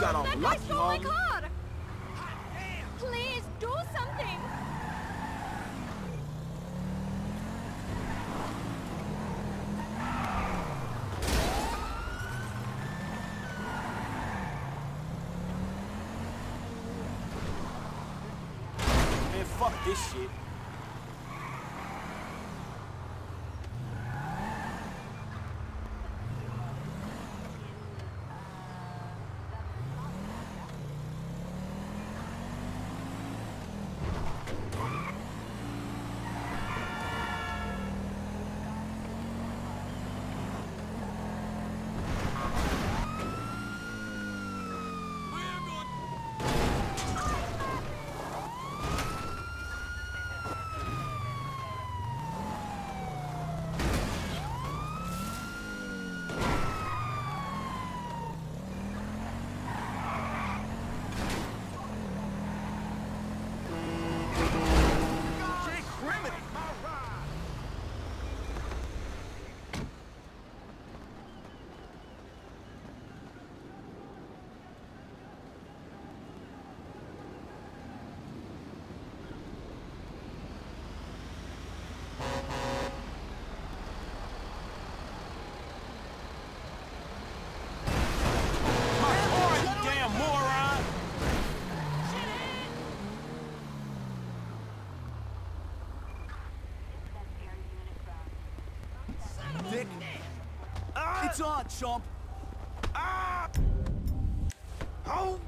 Got off That guy lucky, stole my homie. car! Please, do something! Man, fuck this shit. It's on, chump. Ah! Oh!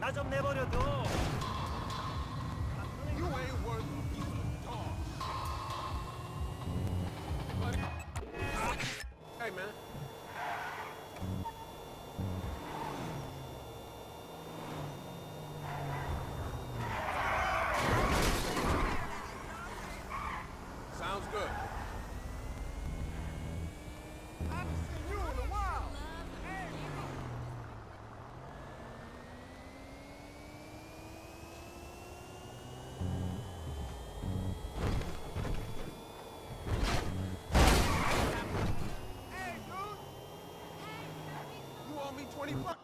나좀 내버려둬. 20 bucks.